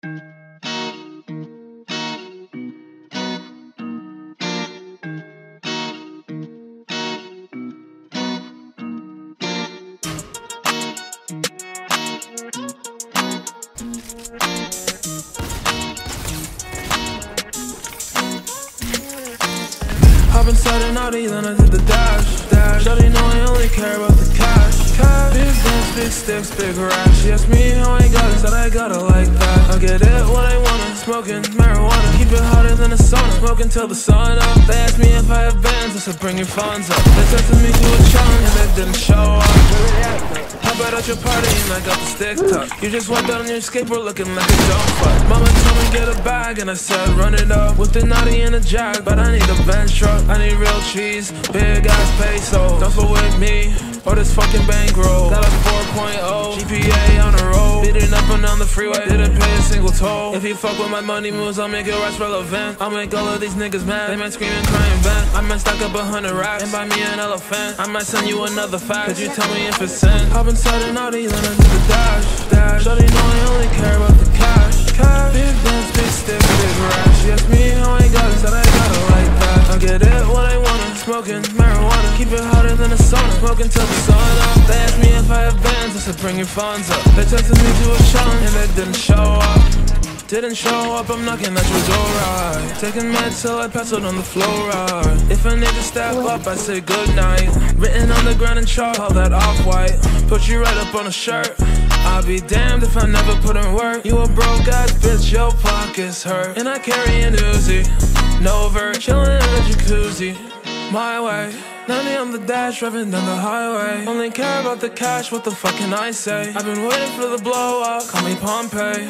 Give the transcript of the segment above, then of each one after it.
Hop inside an Audi, then I hit the dash. dash. Shawty know I only care about the cash. Big sticks, big rash. She asked me how I got it, said I got it like that. I get it when I wanna. Smoking marijuana, keep it hotter than a sauna. Smoking till the sun up. They asked me if I have bands, I said bring your funds up. They tested me to a chunk and they didn't show up. Hop out at your party and I got the stick tuck. You just walked out on your skateboard looking like a dumb fuck. Mama told me get a bag and I said run it up. With the naughty and a jack, but I need a bench truck. I need real cheese, big ass peso. Don't fuck with me or this fucking bankroll. Got a 4.0 GPA on the road. Beating up and down the freeway, didn't pay a single toll. If you fuck with my money moves, I'll make it rest relevant. I'll make all of these niggas mad. They might scream and cry and vent. I might stack up a hundred racks and buy me an elephant. I might send you another fact. Could you tell me if it's sent? Hop inside an Audi, then I do the dash. Dash. Shawty know I only care about the cash. Cash. Big dance, big stick, big rash. Asked me how I got it, said I got it like that. I get it when I wanna. Smoking marijuana, keep it hotter than a sauna. Smoking till the sun up. They asked me if I have bands, I said bring your funds up. They texted me to a chunk and they didn't show up. Didn't show up, I'm knocking at your door, right? Taking meds till I pass out on the floor, right? If a nigga step up, I say goodnight Written on the ground in chalk, all that off-white. Put you right up on a shirt. I'll be damned if I never put in work. You a broke ass bitch, your pockets hurt. And I carry an Uzi. No vert, chillin' in a jacuzzi My way Nanny on the dash, driving down the highway Only care about the cash, what the fuck can I say? I've been waiting for the blow up, call me Pompeii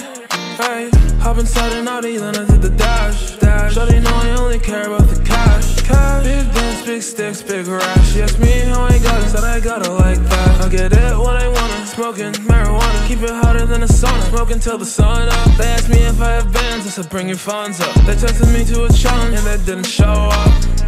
Hey, hop inside an Audi, then I did the dash. dash. Shawty know I only care about the cash. cash. Big dance, big sticks, big rash. She asked me how I got it, said I got it like that. I get it when I wanna. Smoking marijuana, keep it hotter than a sauna. Smoking till the sun up. They asked me if I have bands, I said bring your funds up. They texted me to a chunk and they didn't show up.